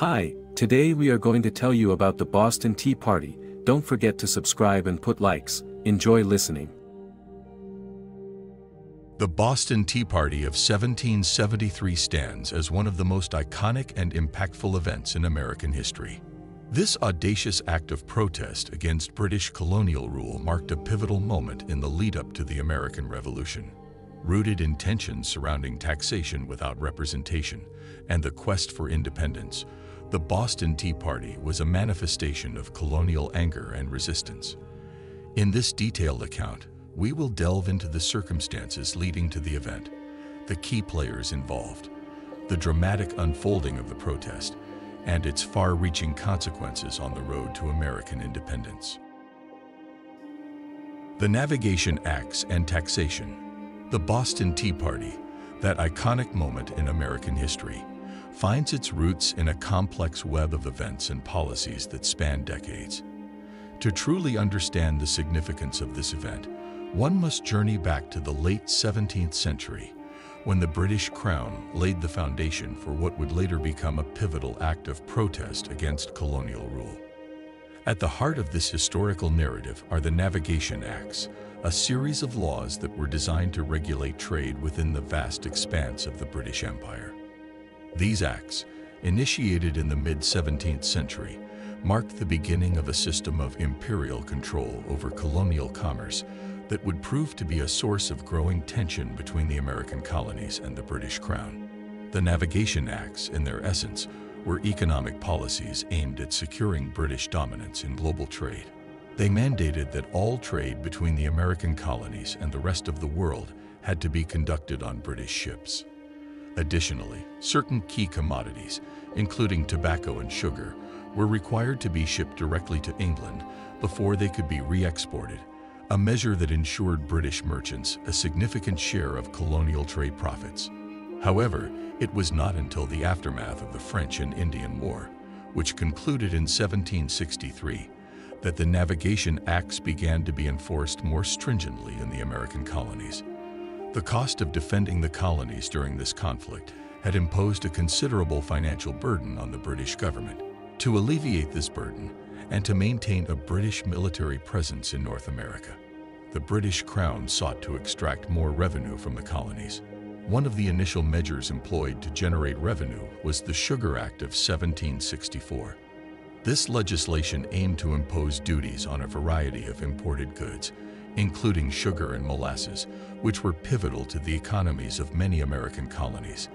Hi, today we are going to tell you about the Boston Tea Party. Don't forget to subscribe and put likes. Enjoy listening. The Boston Tea Party of 1773 stands as one of the most iconic and impactful events in American history. This audacious act of protest against British colonial rule marked a pivotal moment in the lead-up to the American Revolution. Rooted in tensions surrounding taxation without representation and the quest for independence, the Boston Tea Party was a manifestation of colonial anger and resistance. In this detailed account, we will delve into the circumstances leading to the event, the key players involved, the dramatic unfolding of the protest, and its far-reaching consequences on the road to American independence. The Navigation Acts and Taxation The Boston Tea Party, that iconic moment in American history, finds its roots in a complex web of events and policies that span decades. To truly understand the significance of this event, one must journey back to the late 17th century, when the British Crown laid the foundation for what would later become a pivotal act of protest against colonial rule. At the heart of this historical narrative are the Navigation Acts, a series of laws that were designed to regulate trade within the vast expanse of the British Empire. These acts, initiated in the mid-17th century, marked the beginning of a system of imperial control over colonial commerce that would prove to be a source of growing tension between the American colonies and the British Crown. The Navigation Acts, in their essence, were economic policies aimed at securing British dominance in global trade. They mandated that all trade between the American colonies and the rest of the world had to be conducted on British ships. Additionally, certain key commodities, including tobacco and sugar, were required to be shipped directly to England before they could be re-exported, a measure that ensured British merchants a significant share of colonial trade profits. However, it was not until the aftermath of the French and Indian War, which concluded in 1763, that the Navigation Acts began to be enforced more stringently in the American colonies. The cost of defending the colonies during this conflict had imposed a considerable financial burden on the British government. To alleviate this burden and to maintain a British military presence in North America, the British Crown sought to extract more revenue from the colonies. One of the initial measures employed to generate revenue was the Sugar Act of 1764. This legislation aimed to impose duties on a variety of imported goods, including sugar and molasses, which were pivotal to the economies of many American colonies.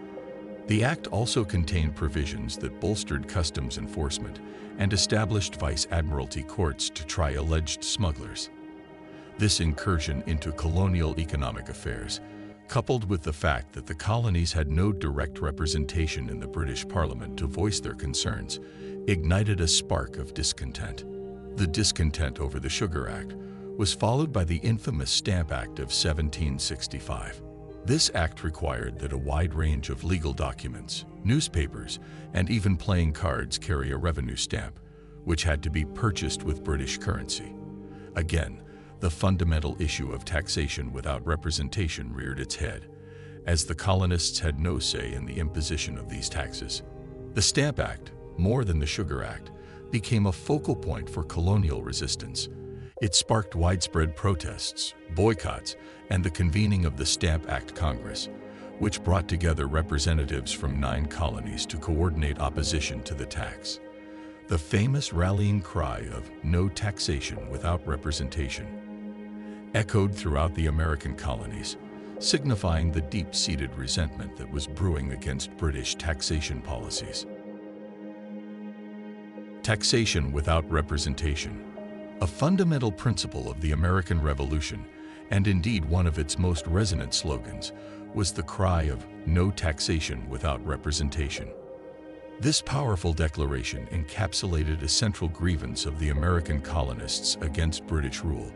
The act also contained provisions that bolstered customs enforcement and established vice admiralty courts to try alleged smugglers. This incursion into colonial economic affairs, coupled with the fact that the colonies had no direct representation in the British Parliament to voice their concerns, ignited a spark of discontent. The discontent over the Sugar Act was followed by the infamous Stamp Act of 1765. This act required that a wide range of legal documents, newspapers, and even playing cards carry a revenue stamp, which had to be purchased with British currency. Again, the fundamental issue of taxation without representation reared its head, as the colonists had no say in the imposition of these taxes. The Stamp Act, more than the Sugar Act, became a focal point for colonial resistance, it sparked widespread protests, boycotts, and the convening of the Stamp Act Congress, which brought together representatives from nine colonies to coordinate opposition to the tax. The famous rallying cry of no taxation without representation echoed throughout the American colonies, signifying the deep-seated resentment that was brewing against British taxation policies. Taxation without representation a fundamental principle of the American Revolution, and indeed one of its most resonant slogans, was the cry of no taxation without representation. This powerful declaration encapsulated a central grievance of the American colonists against British rule,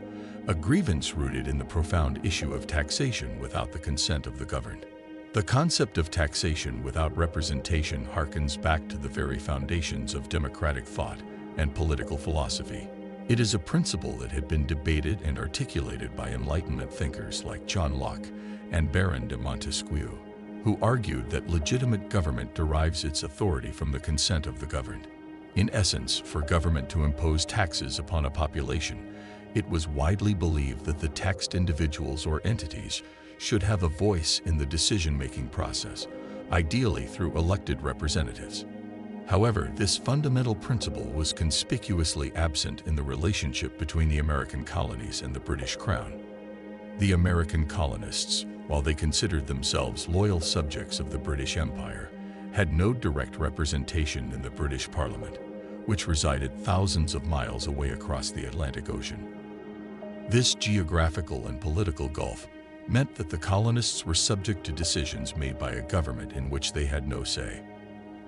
a grievance rooted in the profound issue of taxation without the consent of the governed. The concept of taxation without representation harkens back to the very foundations of democratic thought and political philosophy. It is a principle that had been debated and articulated by Enlightenment thinkers like John Locke and Baron de Montesquieu, who argued that legitimate government derives its authority from the consent of the governed. In essence, for government to impose taxes upon a population, it was widely believed that the taxed individuals or entities should have a voice in the decision-making process, ideally through elected representatives. However, this fundamental principle was conspicuously absent in the relationship between the American colonies and the British Crown. The American colonists, while they considered themselves loyal subjects of the British Empire, had no direct representation in the British Parliament which resided thousands of miles away across the Atlantic Ocean. This geographical and political gulf meant that the colonists were subject to decisions made by a government in which they had no say.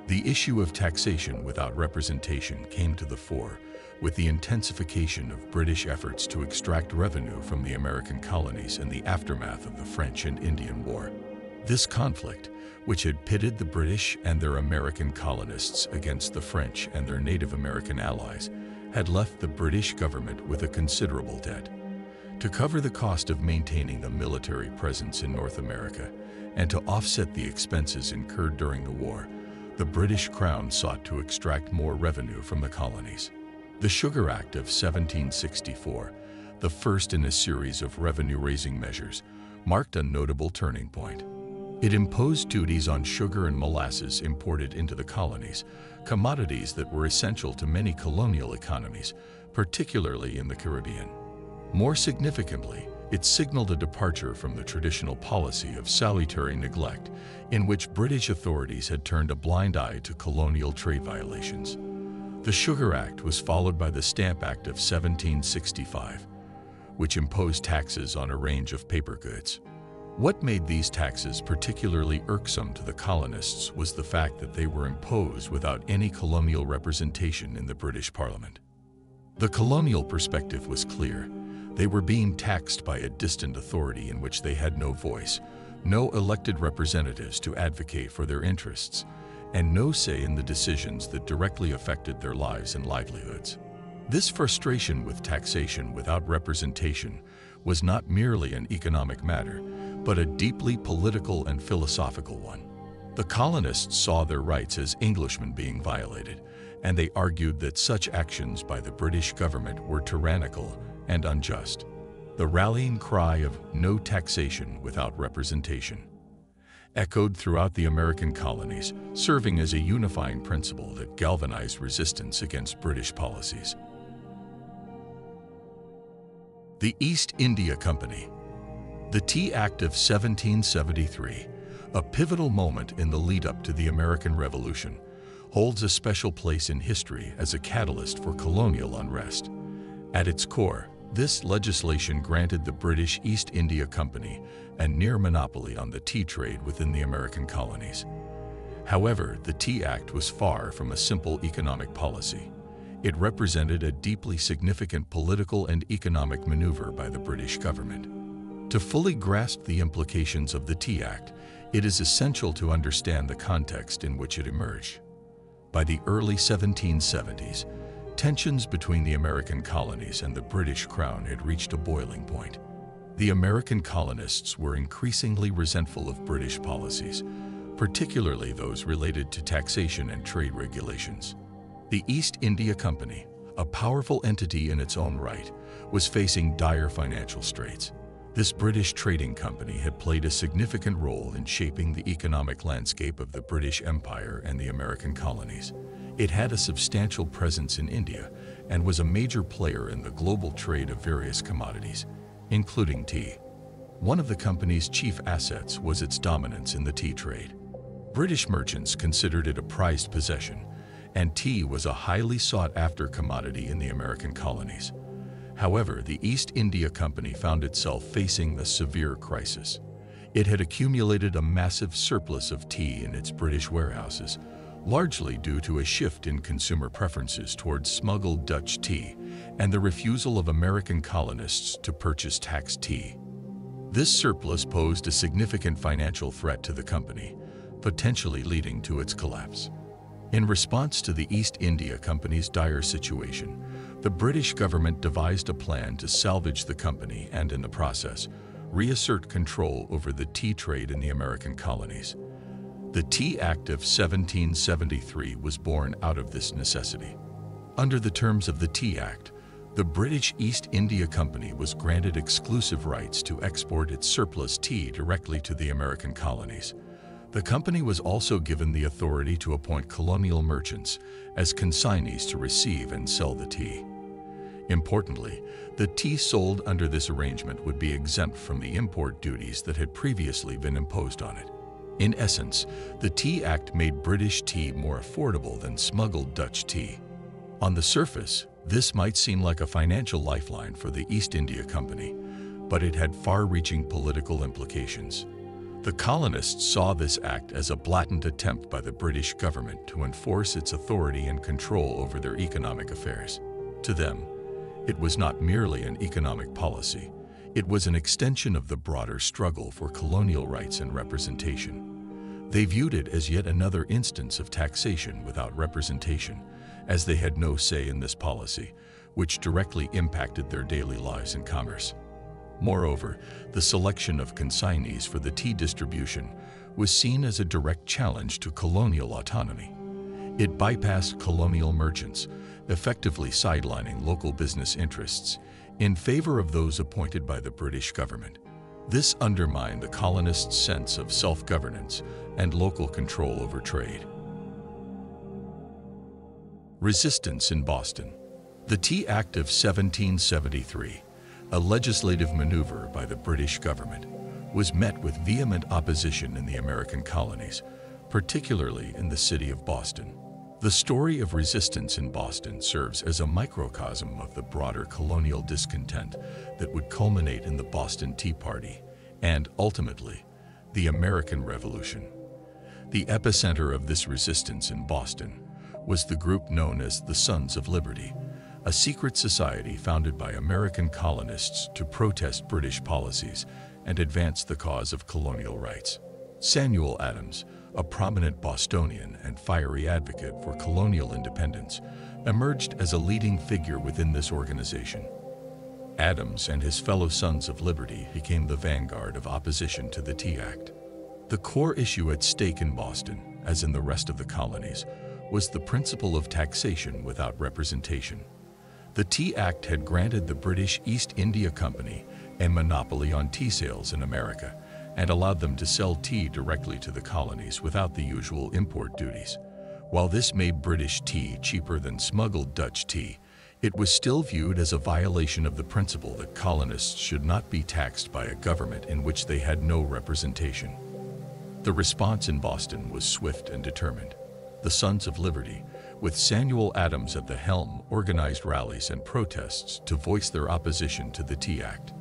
The issue of taxation without representation came to the fore with the intensification of British efforts to extract revenue from the American colonies in the aftermath of the French and Indian War. This conflict which had pitted the British and their American colonists against the French and their Native American allies, had left the British government with a considerable debt. To cover the cost of maintaining a military presence in North America and to offset the expenses incurred during the war, the British Crown sought to extract more revenue from the colonies. The Sugar Act of 1764, the first in a series of revenue-raising measures, marked a notable turning point. It imposed duties on sugar and molasses imported into the colonies, commodities that were essential to many colonial economies, particularly in the Caribbean. More significantly, it signaled a departure from the traditional policy of salutary neglect in which British authorities had turned a blind eye to colonial trade violations. The Sugar Act was followed by the Stamp Act of 1765, which imposed taxes on a range of paper goods. What made these taxes particularly irksome to the colonists was the fact that they were imposed without any colonial representation in the British Parliament. The colonial perspective was clear. They were being taxed by a distant authority in which they had no voice, no elected representatives to advocate for their interests, and no say in the decisions that directly affected their lives and livelihoods. This frustration with taxation without representation was not merely an economic matter, but a deeply political and philosophical one. The colonists saw their rights as Englishmen being violated, and they argued that such actions by the British government were tyrannical and unjust. The rallying cry of no taxation without representation echoed throughout the American colonies, serving as a unifying principle that galvanized resistance against British policies. The East India Company the Tea Act of 1773, a pivotal moment in the lead-up to the American Revolution, holds a special place in history as a catalyst for colonial unrest. At its core, this legislation granted the British East India Company a near monopoly on the tea trade within the American colonies. However, the Tea Act was far from a simple economic policy. It represented a deeply significant political and economic maneuver by the British government. To fully grasp the implications of the Tea Act, it is essential to understand the context in which it emerged. By the early 1770s, tensions between the American colonies and the British Crown had reached a boiling point. The American colonists were increasingly resentful of British policies, particularly those related to taxation and trade regulations. The East India Company, a powerful entity in its own right, was facing dire financial straits. This British trading company had played a significant role in shaping the economic landscape of the British Empire and the American colonies. It had a substantial presence in India and was a major player in the global trade of various commodities, including tea. One of the company's chief assets was its dominance in the tea trade. British merchants considered it a prized possession, and tea was a highly sought-after commodity in the American colonies. However, the East India Company found itself facing a severe crisis. It had accumulated a massive surplus of tea in its British warehouses, largely due to a shift in consumer preferences towards smuggled Dutch tea and the refusal of American colonists to purchase taxed tea. This surplus posed a significant financial threat to the company, potentially leading to its collapse. In response to the East India Company's dire situation, the British government devised a plan to salvage the company and, in the process, reassert control over the tea trade in the American colonies. The Tea Act of 1773 was born out of this necessity. Under the terms of the Tea Act, the British East India Company was granted exclusive rights to export its surplus tea directly to the American colonies. The company was also given the authority to appoint colonial merchants as consignees to receive and sell the tea. Importantly, the tea sold under this arrangement would be exempt from the import duties that had previously been imposed on it. In essence, the Tea Act made British tea more affordable than smuggled Dutch tea. On the surface, this might seem like a financial lifeline for the East India Company, but it had far-reaching political implications. The colonists saw this act as a blatant attempt by the British government to enforce its authority and control over their economic affairs. To them, it was not merely an economic policy, it was an extension of the broader struggle for colonial rights and representation. They viewed it as yet another instance of taxation without representation, as they had no say in this policy, which directly impacted their daily lives and commerce. Moreover, the selection of consignees for the tea distribution was seen as a direct challenge to colonial autonomy. It bypassed colonial merchants, effectively sidelining local business interests in favor of those appointed by the British government. This undermined the colonists' sense of self-governance and local control over trade. Resistance in Boston The Tea Act of 1773, a legislative maneuver by the British government, was met with vehement opposition in the American colonies, particularly in the city of Boston. The story of resistance in Boston serves as a microcosm of the broader colonial discontent that would culminate in the Boston Tea Party and, ultimately, the American Revolution. The epicenter of this resistance in Boston was the group known as the Sons of Liberty, a secret society founded by American colonists to protest British policies and advance the cause of colonial rights. Samuel Adams, a prominent Bostonian and fiery advocate for colonial independence, emerged as a leading figure within this organization. Adams and his fellow Sons of Liberty became the vanguard of opposition to the Tea Act. The core issue at stake in Boston, as in the rest of the colonies, was the principle of taxation without representation. The Tea Act had granted the British East India Company a monopoly on tea sales in America, and allowed them to sell tea directly to the colonies without the usual import duties. While this made British tea cheaper than smuggled Dutch tea, it was still viewed as a violation of the principle that colonists should not be taxed by a government in which they had no representation. The response in Boston was swift and determined. The Sons of Liberty, with Samuel Adams at the helm, organized rallies and protests to voice their opposition to the Tea Act.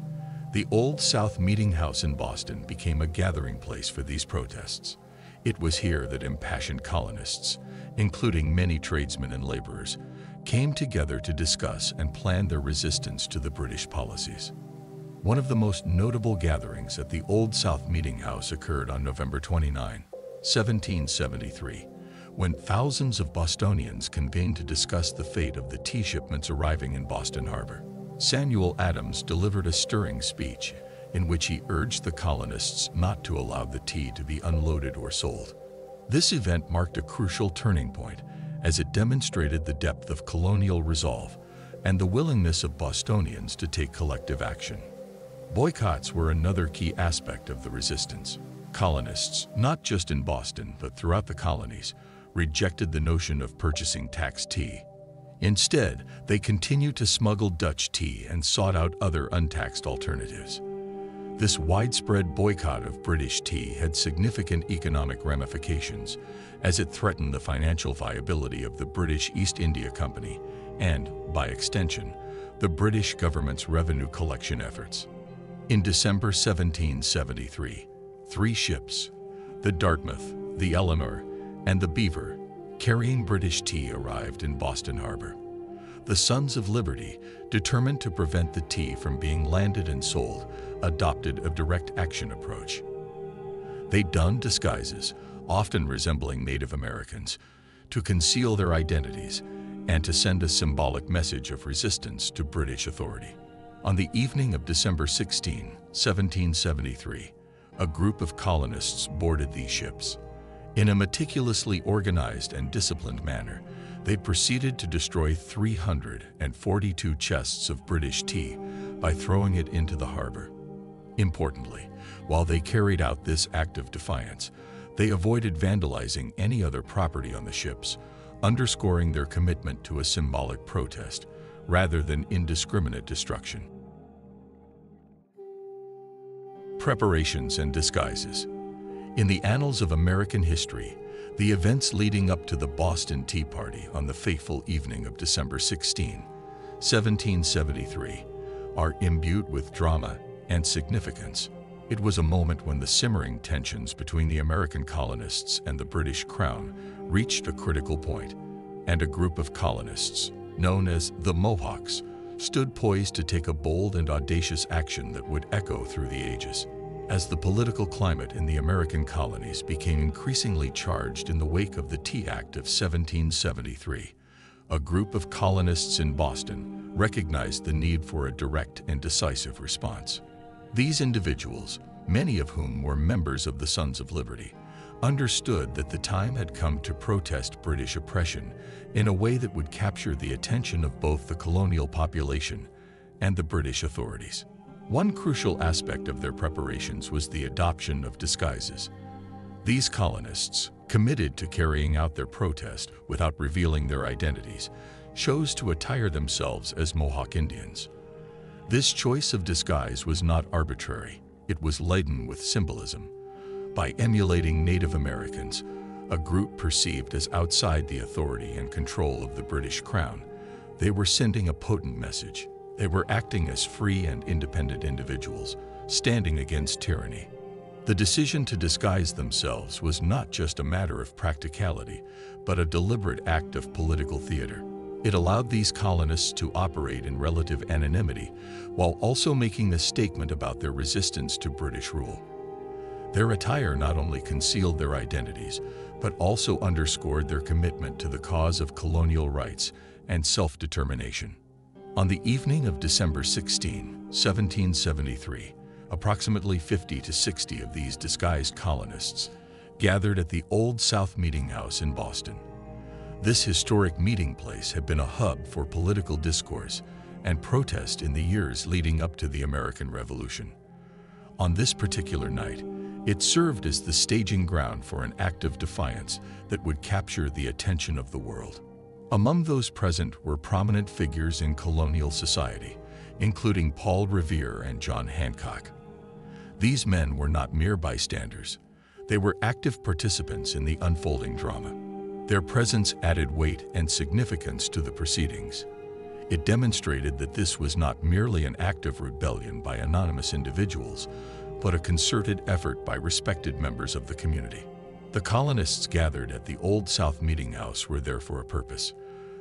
The Old South Meeting House in Boston became a gathering place for these protests. It was here that impassioned colonists, including many tradesmen and laborers, came together to discuss and plan their resistance to the British policies. One of the most notable gatherings at the Old South Meeting House occurred on November 29, 1773, when thousands of Bostonians convened to discuss the fate of the tea shipments arriving in Boston Harbor. Samuel Adams delivered a stirring speech in which he urged the colonists not to allow the tea to be unloaded or sold. This event marked a crucial turning point as it demonstrated the depth of colonial resolve and the willingness of Bostonians to take collective action. Boycotts were another key aspect of the resistance. Colonists, not just in Boston but throughout the colonies, rejected the notion of purchasing taxed tea Instead, they continued to smuggle Dutch tea and sought out other untaxed alternatives. This widespread boycott of British tea had significant economic ramifications as it threatened the financial viability of the British East India Company and, by extension, the British government's revenue collection efforts. In December 1773, three ships, the Dartmouth, the Eleanor, and the Beaver, carrying British tea arrived in Boston Harbor. The Sons of Liberty, determined to prevent the tea from being landed and sold, adopted a direct action approach. They donned disguises, often resembling Native Americans, to conceal their identities and to send a symbolic message of resistance to British authority. On the evening of December 16, 1773, a group of colonists boarded these ships. In a meticulously organized and disciplined manner, they proceeded to destroy 342 chests of British tea by throwing it into the harbor. Importantly, while they carried out this act of defiance, they avoided vandalizing any other property on the ships, underscoring their commitment to a symbolic protest rather than indiscriminate destruction. Preparations and disguises. In the annals of American history, the events leading up to the Boston Tea Party on the fateful evening of December 16, 1773, are imbued with drama and significance. It was a moment when the simmering tensions between the American colonists and the British Crown reached a critical point, and a group of colonists, known as the Mohawks, stood poised to take a bold and audacious action that would echo through the ages. As the political climate in the American colonies became increasingly charged in the wake of the Tea Act of 1773, a group of colonists in Boston recognized the need for a direct and decisive response. These individuals, many of whom were members of the Sons of Liberty, understood that the time had come to protest British oppression in a way that would capture the attention of both the colonial population and the British authorities. One crucial aspect of their preparations was the adoption of disguises. These colonists, committed to carrying out their protest without revealing their identities, chose to attire themselves as Mohawk Indians. This choice of disguise was not arbitrary, it was laden with symbolism. By emulating Native Americans, a group perceived as outside the authority and control of the British Crown, they were sending a potent message. They were acting as free and independent individuals, standing against tyranny. The decision to disguise themselves was not just a matter of practicality, but a deliberate act of political theater. It allowed these colonists to operate in relative anonymity while also making a statement about their resistance to British rule. Their attire not only concealed their identities, but also underscored their commitment to the cause of colonial rights and self-determination. On the evening of December 16, 1773, approximately 50 to 60 of these disguised colonists gathered at the Old South Meeting House in Boston. This historic meeting place had been a hub for political discourse and protest in the years leading up to the American Revolution. On this particular night, it served as the staging ground for an act of defiance that would capture the attention of the world. Among those present were prominent figures in colonial society, including Paul Revere and John Hancock. These men were not mere bystanders. They were active participants in the unfolding drama. Their presence added weight and significance to the proceedings. It demonstrated that this was not merely an act of rebellion by anonymous individuals, but a concerted effort by respected members of the community. The colonists gathered at the Old South Meeting House were there for a purpose.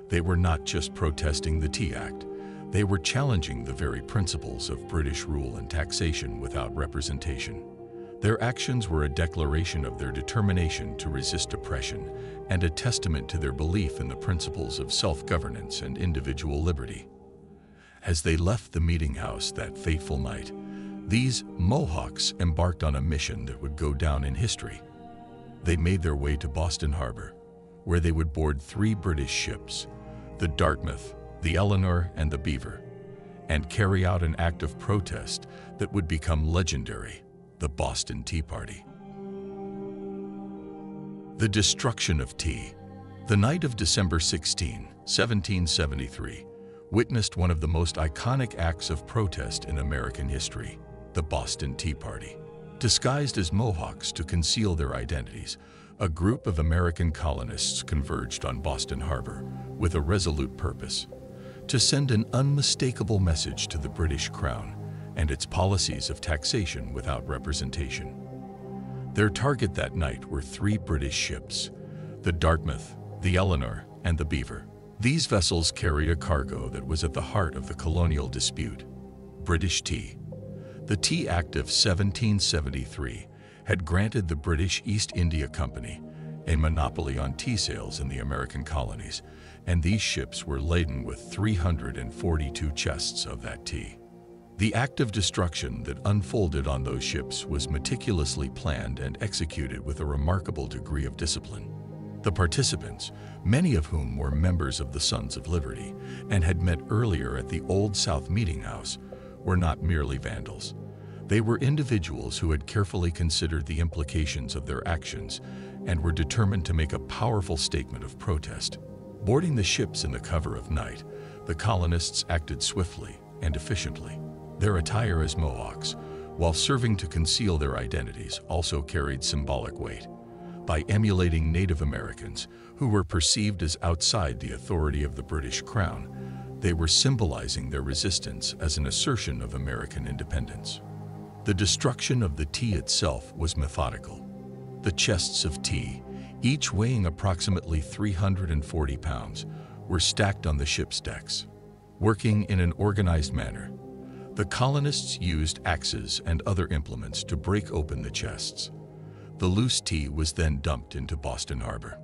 They were not just protesting the Tea Act, they were challenging the very principles of British rule and taxation without representation. Their actions were a declaration of their determination to resist oppression and a testament to their belief in the principles of self-governance and individual liberty. As they left the meeting house that fateful night, these Mohawks embarked on a mission that would go down in history they made their way to Boston Harbor, where they would board three British ships, the Dartmouth, the Eleanor, and the Beaver, and carry out an act of protest that would become legendary, the Boston Tea Party. The destruction of tea. The night of December 16, 1773, witnessed one of the most iconic acts of protest in American history, the Boston Tea Party. Disguised as Mohawks to conceal their identities, a group of American colonists converged on Boston Harbor with a resolute purpose to send an unmistakable message to the British Crown and its policies of taxation without representation. Their target that night were three British ships, the Dartmouth, the Eleanor, and the Beaver. These vessels carried a cargo that was at the heart of the colonial dispute, British tea. The Tea Act of 1773 had granted the British East India Company a monopoly on tea sales in the American colonies, and these ships were laden with 342 chests of that tea. The act of destruction that unfolded on those ships was meticulously planned and executed with a remarkable degree of discipline. The participants, many of whom were members of the Sons of Liberty and had met earlier at the Old South Meeting House, were not merely vandals. They were individuals who had carefully considered the implications of their actions and were determined to make a powerful statement of protest. Boarding the ships in the cover of night, the colonists acted swiftly and efficiently. Their attire as Mohawks, while serving to conceal their identities, also carried symbolic weight. By emulating Native Americans, who were perceived as outside the authority of the British Crown, they were symbolizing their resistance as an assertion of American independence. The destruction of the tea itself was methodical. The chests of tea, each weighing approximately 340 pounds, were stacked on the ship's decks. Working in an organized manner, the colonists used axes and other implements to break open the chests. The loose tea was then dumped into Boston Harbor.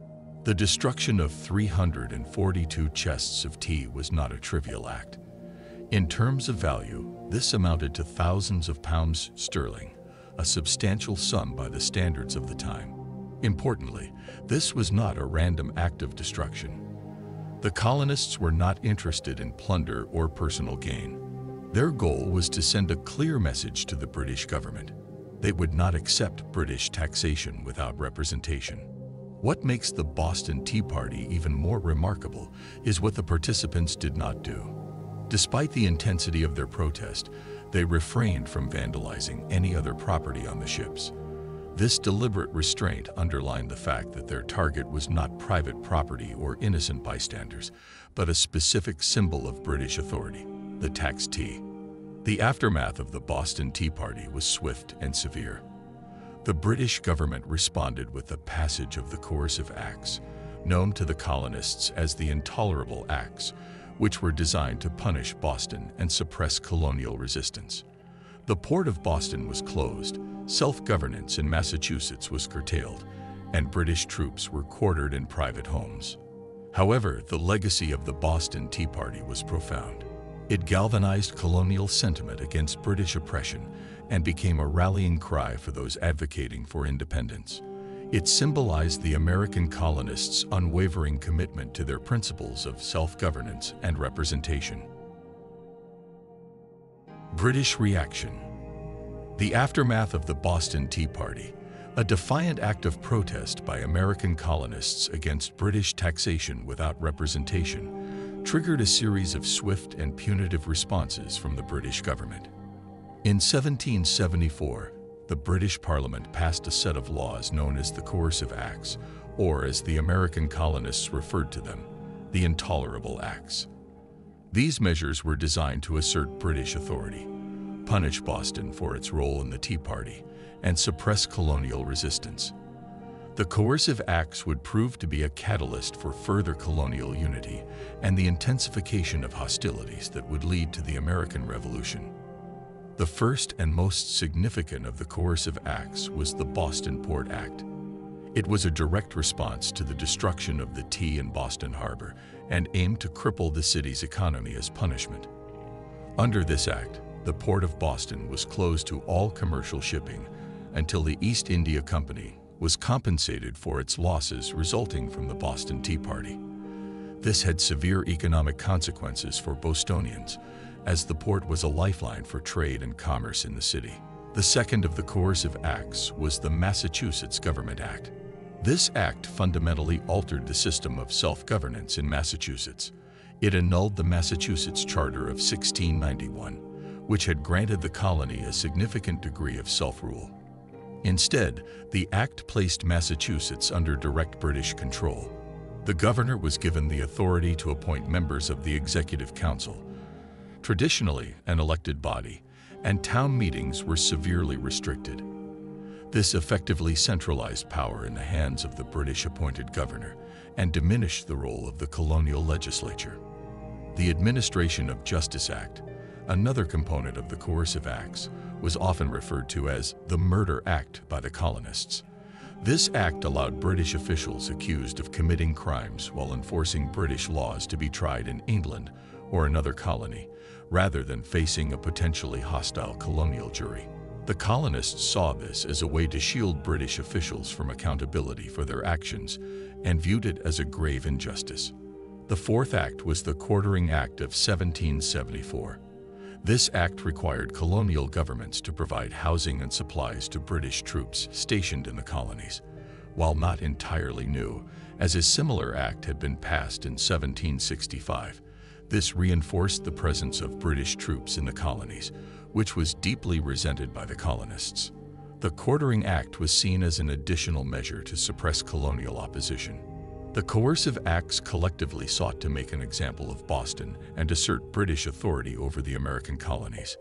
The destruction of 342 chests of tea was not a trivial act. In terms of value, this amounted to thousands of pounds sterling, a substantial sum by the standards of the time. Importantly, this was not a random act of destruction. The colonists were not interested in plunder or personal gain. Their goal was to send a clear message to the British government. They would not accept British taxation without representation. What makes the Boston Tea Party even more remarkable is what the participants did not do. Despite the intensity of their protest, they refrained from vandalizing any other property on the ships. This deliberate restraint underlined the fact that their target was not private property or innocent bystanders, but a specific symbol of British authority the tax tea. The aftermath of the Boston Tea Party was swift and severe. The British government responded with the passage of the coercive acts, known to the colonists as the Intolerable Acts, which were designed to punish Boston and suppress colonial resistance. The port of Boston was closed, self-governance in Massachusetts was curtailed, and British troops were quartered in private homes. However, the legacy of the Boston Tea Party was profound. It galvanized colonial sentiment against British oppression and became a rallying cry for those advocating for independence. It symbolized the American colonists' unwavering commitment to their principles of self-governance and representation. British reaction The aftermath of the Boston Tea Party, a defiant act of protest by American colonists against British taxation without representation, triggered a series of swift and punitive responses from the British government. In 1774, the British Parliament passed a set of laws known as the Coercive Acts, or as the American colonists referred to them, the Intolerable Acts. These measures were designed to assert British authority, punish Boston for its role in the Tea Party, and suppress colonial resistance. The coercive acts would prove to be a catalyst for further colonial unity and the intensification of hostilities that would lead to the American Revolution. The first and most significant of the coercive acts was the Boston Port Act. It was a direct response to the destruction of the tea in Boston Harbor and aimed to cripple the city's economy as punishment. Under this act, the Port of Boston was closed to all commercial shipping until the East India Company was compensated for its losses resulting from the Boston Tea Party. This had severe economic consequences for Bostonians, as the port was a lifeline for trade and commerce in the city. The second of the coercive acts was the Massachusetts Government Act. This act fundamentally altered the system of self-governance in Massachusetts. It annulled the Massachusetts Charter of 1691, which had granted the colony a significant degree of self-rule. Instead, the Act placed Massachusetts under direct British control. The governor was given the authority to appoint members of the Executive Council, traditionally an elected body, and town meetings were severely restricted. This effectively centralized power in the hands of the British-appointed governor and diminished the role of the colonial legislature. The Administration of Justice Act, another component of the coercive acts, was often referred to as the Murder Act by the colonists. This act allowed British officials accused of committing crimes while enforcing British laws to be tried in England or another colony, rather than facing a potentially hostile colonial jury. The colonists saw this as a way to shield British officials from accountability for their actions and viewed it as a grave injustice. The Fourth Act was the Quartering Act of 1774. This act required colonial governments to provide housing and supplies to British troops stationed in the colonies. While not entirely new, as a similar act had been passed in 1765, this reinforced the presence of British troops in the colonies, which was deeply resented by the colonists. The Quartering Act was seen as an additional measure to suppress colonial opposition. The coercive acts collectively sought to make an example of Boston and assert British authority over the American colonies.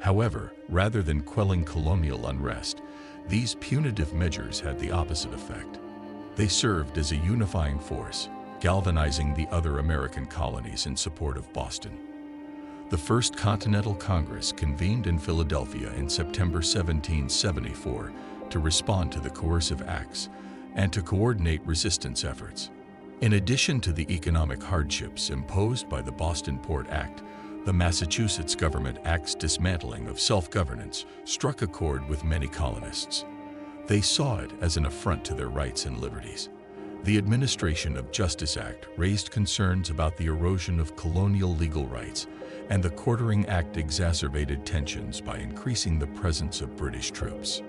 However, rather than quelling colonial unrest, these punitive measures had the opposite effect. They served as a unifying force, galvanizing the other American colonies in support of Boston. The First Continental Congress convened in Philadelphia in September 1774 to respond to the coercive acts and to coordinate resistance efforts. In addition to the economic hardships imposed by the Boston Port Act, the Massachusetts Government Act's dismantling of self-governance struck a chord with many colonists. They saw it as an affront to their rights and liberties. The Administration of Justice Act raised concerns about the erosion of colonial legal rights and the Quartering Act exacerbated tensions by increasing the presence of British troops.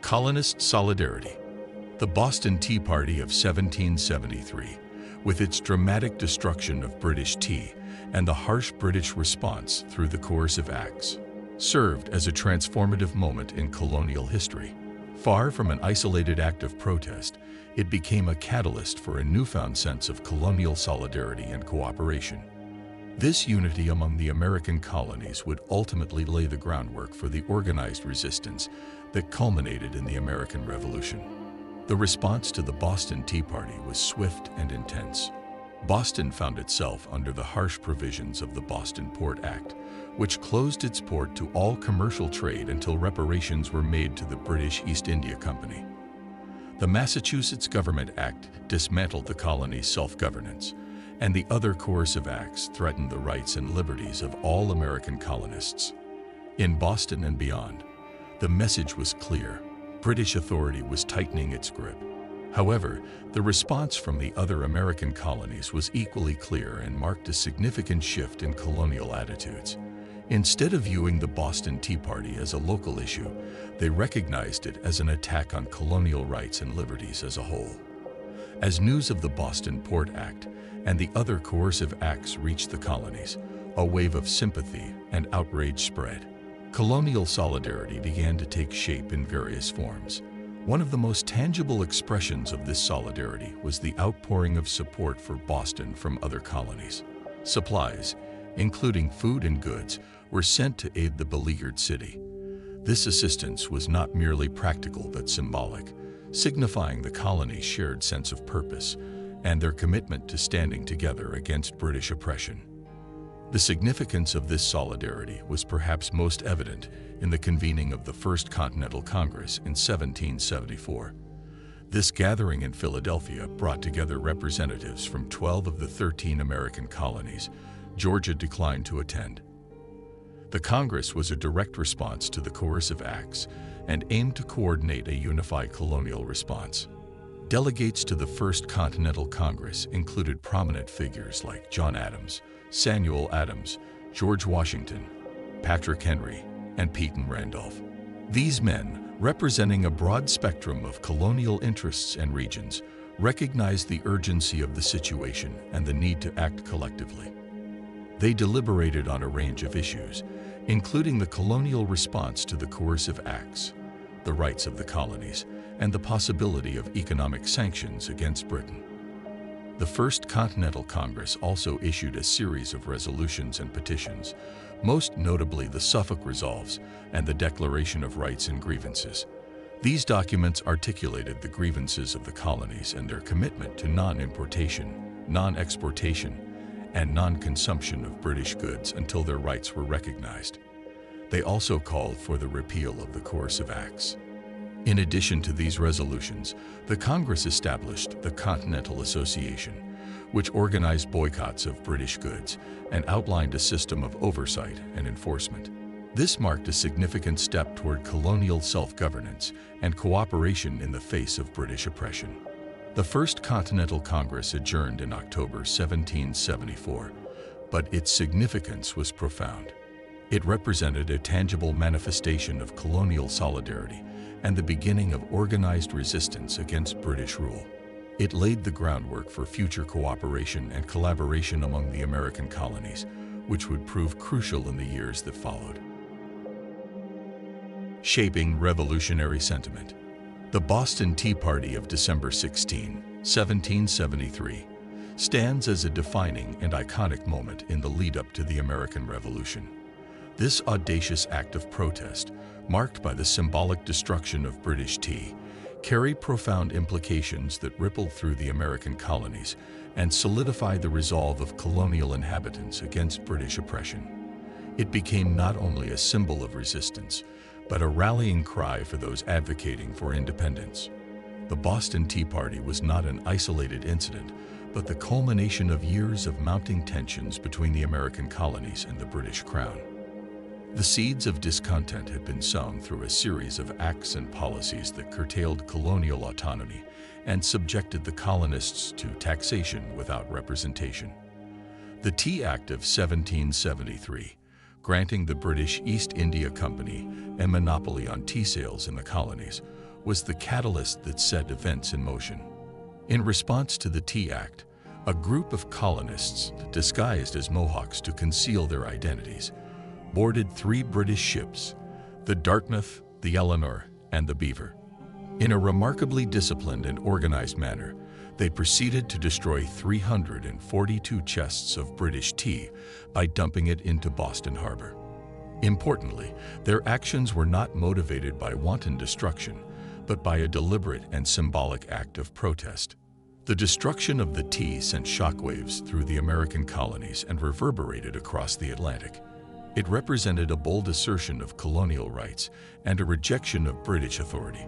Colonist Solidarity The Boston Tea Party of 1773, with its dramatic destruction of British tea and the harsh British response through the coercive acts, served as a transformative moment in colonial history. Far from an isolated act of protest, it became a catalyst for a newfound sense of colonial solidarity and cooperation. This unity among the American colonies would ultimately lay the groundwork for the organized resistance that culminated in the American Revolution. The response to the Boston Tea Party was swift and intense. Boston found itself under the harsh provisions of the Boston Port Act, which closed its port to all commercial trade until reparations were made to the British East India Company. The Massachusetts Government Act dismantled the colony's self-governance, and the other coercive acts threatened the rights and liberties of all American colonists. In Boston and beyond, the message was clear. British authority was tightening its grip. However, the response from the other American colonies was equally clear and marked a significant shift in colonial attitudes. Instead of viewing the Boston Tea Party as a local issue, they recognized it as an attack on colonial rights and liberties as a whole. As news of the Boston Port Act and the other coercive acts reached the colonies, a wave of sympathy and outrage spread. Colonial solidarity began to take shape in various forms. One of the most tangible expressions of this solidarity was the outpouring of support for Boston from other colonies. Supplies, including food and goods, were sent to aid the beleaguered city. This assistance was not merely practical but symbolic, signifying the colony's shared sense of purpose and their commitment to standing together against British oppression. The significance of this solidarity was perhaps most evident in the convening of the First Continental Congress in 1774. This gathering in Philadelphia brought together representatives from 12 of the 13 American colonies. Georgia declined to attend. The Congress was a direct response to the coercive acts and aimed to coordinate a unified colonial response. Delegates to the First Continental Congress included prominent figures like John Adams, Samuel Adams, George Washington, Patrick Henry, and Peyton Randolph. These men, representing a broad spectrum of colonial interests and regions, recognized the urgency of the situation and the need to act collectively. They deliberated on a range of issues, including the colonial response to the coercive acts, the rights of the colonies, and the possibility of economic sanctions against Britain. The First Continental Congress also issued a series of resolutions and petitions, most notably the Suffolk Resolves and the Declaration of Rights and Grievances. These documents articulated the grievances of the colonies and their commitment to non-importation, non-exportation, and non-consumption of British goods until their rights were recognized. They also called for the repeal of the coercive acts. In addition to these resolutions, the Congress established the Continental Association, which organized boycotts of British goods and outlined a system of oversight and enforcement. This marked a significant step toward colonial self-governance and cooperation in the face of British oppression. The First Continental Congress adjourned in October 1774, but its significance was profound. It represented a tangible manifestation of colonial solidarity and the beginning of organized resistance against British rule. It laid the groundwork for future cooperation and collaboration among the American colonies, which would prove crucial in the years that followed. Shaping revolutionary sentiment. The Boston Tea Party of December 16, 1773, stands as a defining and iconic moment in the lead-up to the American Revolution. This audacious act of protest, marked by the symbolic destruction of British tea, carried profound implications that rippled through the American colonies and solidified the resolve of colonial inhabitants against British oppression. It became not only a symbol of resistance, but a rallying cry for those advocating for independence. The Boston Tea Party was not an isolated incident, but the culmination of years of mounting tensions between the American colonies and the British Crown. The seeds of discontent had been sown through a series of acts and policies that curtailed colonial autonomy and subjected the colonists to taxation without representation. The Tea Act of 1773 granting the British East India Company a monopoly on tea sales in the colonies, was the catalyst that set events in motion. In response to the Tea Act, a group of colonists, disguised as Mohawks to conceal their identities, boarded three British ships, the Dartmouth, the Eleanor, and the Beaver. In a remarkably disciplined and organized manner, they proceeded to destroy 342 chests of British tea by dumping it into Boston Harbor. Importantly, their actions were not motivated by wanton destruction, but by a deliberate and symbolic act of protest. The destruction of the tea sent shockwaves through the American colonies and reverberated across the Atlantic. It represented a bold assertion of colonial rights and a rejection of British authority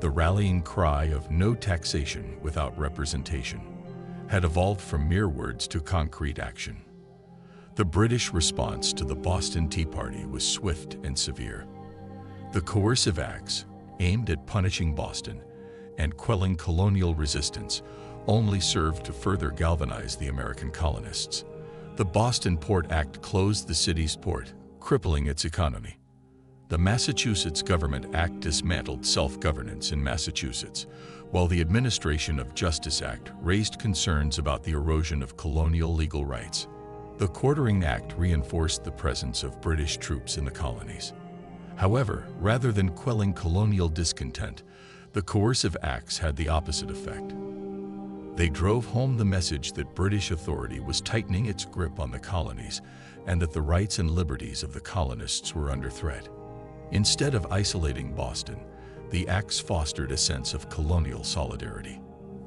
the rallying cry of no taxation without representation, had evolved from mere words to concrete action. The British response to the Boston Tea Party was swift and severe. The coercive acts, aimed at punishing Boston and quelling colonial resistance, only served to further galvanize the American colonists. The Boston Port Act closed the city's port, crippling its economy. The Massachusetts Government Act dismantled self-governance in Massachusetts, while the Administration of Justice Act raised concerns about the erosion of colonial legal rights. The Quartering Act reinforced the presence of British troops in the colonies. However, rather than quelling colonial discontent, the coercive acts had the opposite effect. They drove home the message that British authority was tightening its grip on the colonies and that the rights and liberties of the colonists were under threat. Instead of isolating Boston, the acts fostered a sense of colonial solidarity.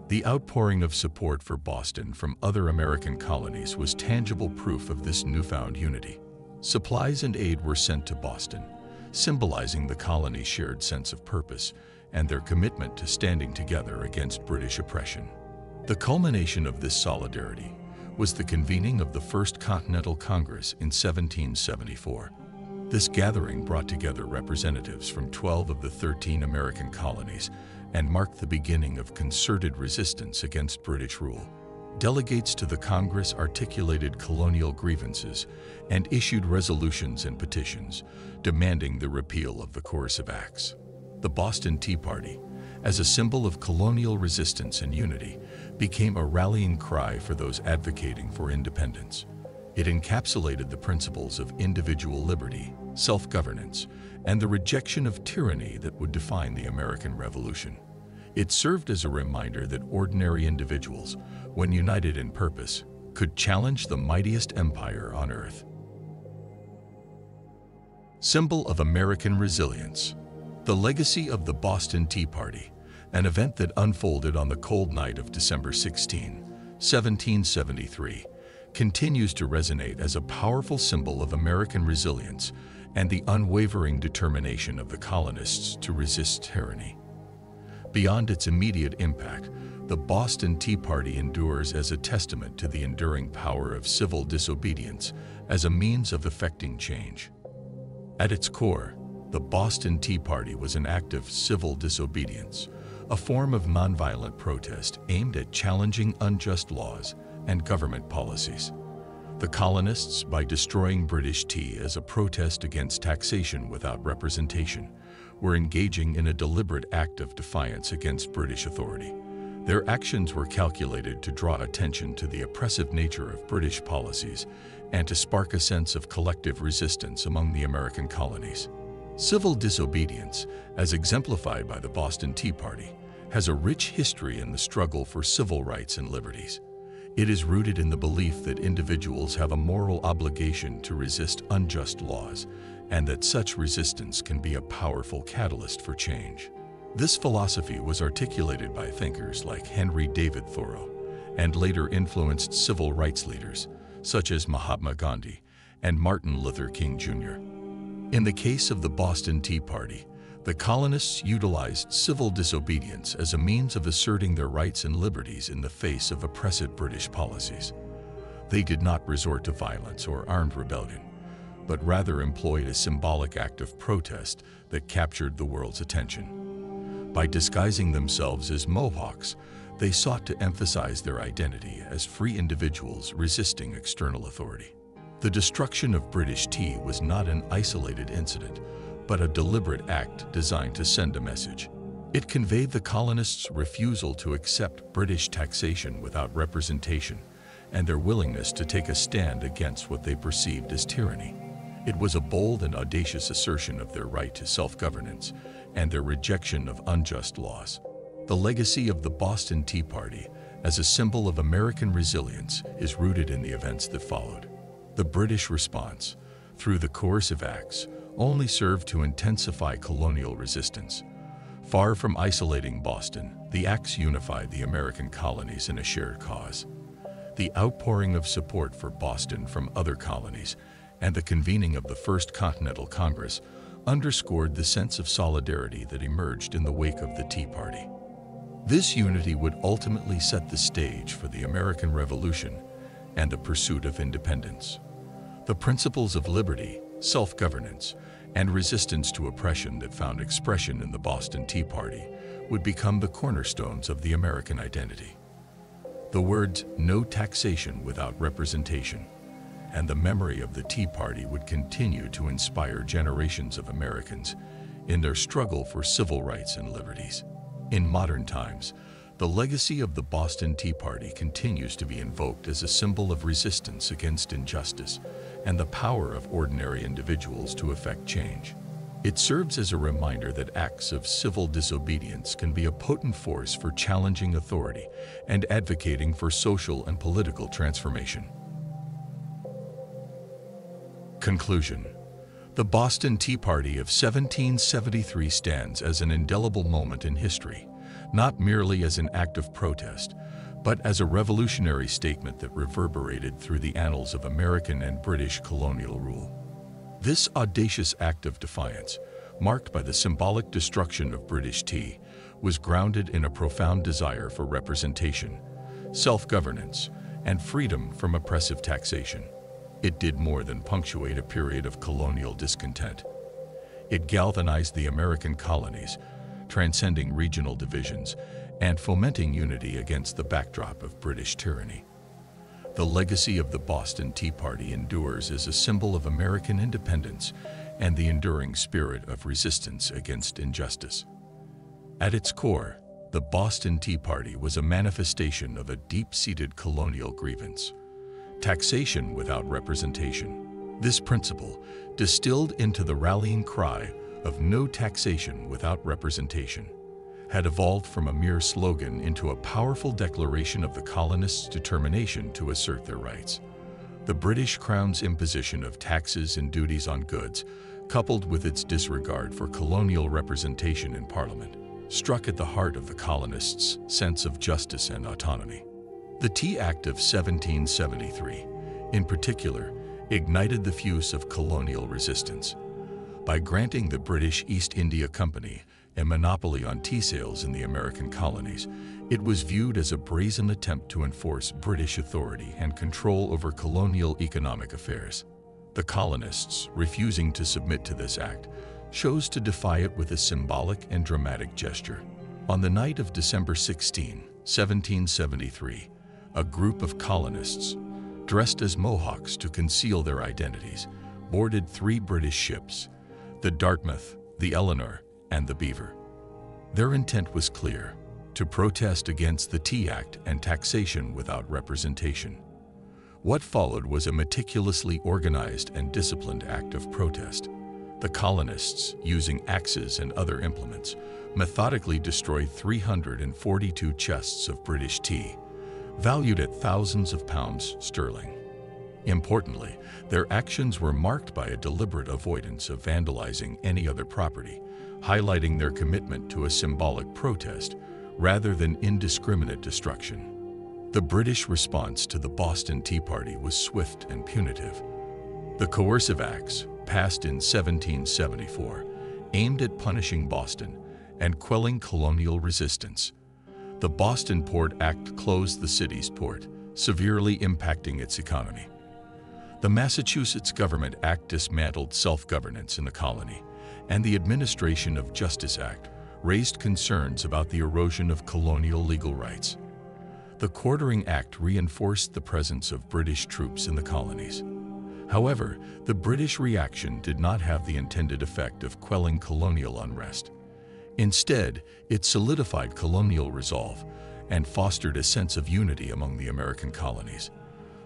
The outpouring of support for Boston from other American colonies was tangible proof of this newfound unity. Supplies and aid were sent to Boston, symbolizing the colony's shared sense of purpose and their commitment to standing together against British oppression. The culmination of this solidarity was the convening of the First Continental Congress in 1774. This gathering brought together representatives from 12 of the 13 American colonies and marked the beginning of concerted resistance against British rule. Delegates to the Congress articulated colonial grievances and issued resolutions and petitions demanding the repeal of the coercive acts. The Boston Tea Party, as a symbol of colonial resistance and unity, became a rallying cry for those advocating for independence. It encapsulated the principles of individual liberty, self-governance, and the rejection of tyranny that would define the American Revolution. It served as a reminder that ordinary individuals, when united in purpose, could challenge the mightiest empire on earth. Symbol of American Resilience The legacy of the Boston Tea Party, an event that unfolded on the cold night of December 16, 1773, continues to resonate as a powerful symbol of American resilience and the unwavering determination of the colonists to resist tyranny. Beyond its immediate impact, the Boston Tea Party endures as a testament to the enduring power of civil disobedience as a means of effecting change. At its core, the Boston Tea Party was an act of civil disobedience, a form of nonviolent protest aimed at challenging unjust laws and government policies. The colonists, by destroying British tea as a protest against taxation without representation, were engaging in a deliberate act of defiance against British authority. Their actions were calculated to draw attention to the oppressive nature of British policies and to spark a sense of collective resistance among the American colonies. Civil disobedience, as exemplified by the Boston Tea Party, has a rich history in the struggle for civil rights and liberties. It is rooted in the belief that individuals have a moral obligation to resist unjust laws and that such resistance can be a powerful catalyst for change. This philosophy was articulated by thinkers like Henry David Thoreau and later influenced civil rights leaders such as Mahatma Gandhi and Martin Luther King Jr. In the case of the Boston Tea Party, the colonists utilized civil disobedience as a means of asserting their rights and liberties in the face of oppressive British policies. They did not resort to violence or armed rebellion, but rather employed a symbolic act of protest that captured the world's attention. By disguising themselves as Mohawks, they sought to emphasize their identity as free individuals resisting external authority. The destruction of British tea was not an isolated incident, but a deliberate act designed to send a message. It conveyed the colonists' refusal to accept British taxation without representation and their willingness to take a stand against what they perceived as tyranny. It was a bold and audacious assertion of their right to self-governance and their rejection of unjust laws. The legacy of the Boston Tea Party as a symbol of American resilience is rooted in the events that followed. The British response, through the coercive acts, only served to intensify colonial resistance. Far from isolating Boston, the acts unified the American colonies in a shared cause. The outpouring of support for Boston from other colonies and the convening of the First Continental Congress underscored the sense of solidarity that emerged in the wake of the Tea Party. This unity would ultimately set the stage for the American Revolution and the pursuit of independence. The principles of liberty, self-governance, and resistance to oppression that found expression in the Boston Tea Party would become the cornerstones of the American identity. The words, no taxation without representation, and the memory of the Tea Party would continue to inspire generations of Americans in their struggle for civil rights and liberties. In modern times, the legacy of the Boston Tea Party continues to be invoked as a symbol of resistance against injustice and the power of ordinary individuals to effect change. It serves as a reminder that acts of civil disobedience can be a potent force for challenging authority and advocating for social and political transformation. Conclusion The Boston Tea Party of 1773 stands as an indelible moment in history, not merely as an act of protest, but as a revolutionary statement that reverberated through the annals of American and British colonial rule. This audacious act of defiance, marked by the symbolic destruction of British tea, was grounded in a profound desire for representation, self-governance, and freedom from oppressive taxation. It did more than punctuate a period of colonial discontent. It galvanized the American colonies, transcending regional divisions and fomenting unity against the backdrop of British tyranny. The legacy of the Boston Tea Party endures as a symbol of American independence and the enduring spirit of resistance against injustice. At its core, the Boston Tea Party was a manifestation of a deep-seated colonial grievance. Taxation without representation. This principle, distilled into the rallying cry of no taxation without representation, had evolved from a mere slogan into a powerful declaration of the colonists' determination to assert their rights. The British Crown's imposition of taxes and duties on goods, coupled with its disregard for colonial representation in Parliament, struck at the heart of the colonists' sense of justice and autonomy. The Tea Act of 1773, in particular, ignited the fuse of colonial resistance. By granting the British East India Company a monopoly on tea sales in the American colonies, it was viewed as a brazen attempt to enforce British authority and control over colonial economic affairs. The colonists, refusing to submit to this act, chose to defy it with a symbolic and dramatic gesture. On the night of December 16, 1773, a group of colonists, dressed as Mohawks to conceal their identities, boarded three British ships, the Dartmouth, the Eleanor, and the Beaver. Their intent was clear, to protest against the Tea Act and taxation without representation. What followed was a meticulously organized and disciplined act of protest. The colonists, using axes and other implements, methodically destroyed 342 chests of British tea, valued at thousands of pounds sterling. Importantly, their actions were marked by a deliberate avoidance of vandalizing any other property, highlighting their commitment to a symbolic protest rather than indiscriminate destruction. The British response to the Boston Tea Party was swift and punitive. The Coercive Acts, passed in 1774, aimed at punishing Boston and quelling colonial resistance. The Boston Port Act closed the city's port, severely impacting its economy. The Massachusetts Government Act dismantled self-governance in the colony, and the Administration of Justice Act raised concerns about the erosion of colonial legal rights. The Quartering Act reinforced the presence of British troops in the colonies. However, the British reaction did not have the intended effect of quelling colonial unrest. Instead, it solidified colonial resolve and fostered a sense of unity among the American colonies.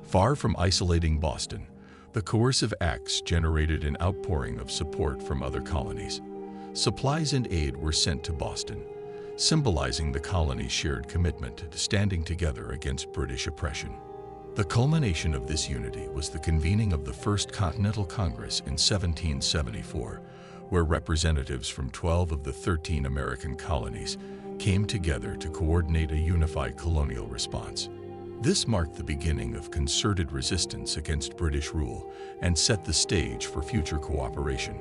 Far from isolating Boston, the coercive acts generated an outpouring of support from other colonies. Supplies and aid were sent to Boston, symbolizing the colony's shared commitment to standing together against British oppression. The culmination of this unity was the convening of the First Continental Congress in 1774, where representatives from 12 of the 13 American colonies came together to coordinate a unified colonial response. This marked the beginning of concerted resistance against British rule and set the stage for future cooperation.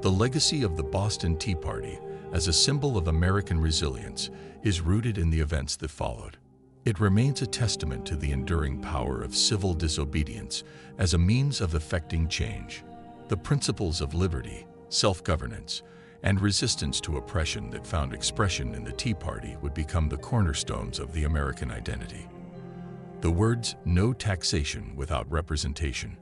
The legacy of the Boston Tea Party as a symbol of American resilience is rooted in the events that followed. It remains a testament to the enduring power of civil disobedience as a means of effecting change. The principles of liberty, self-governance, and resistance to oppression that found expression in the Tea Party would become the cornerstones of the American identity. The words no taxation without representation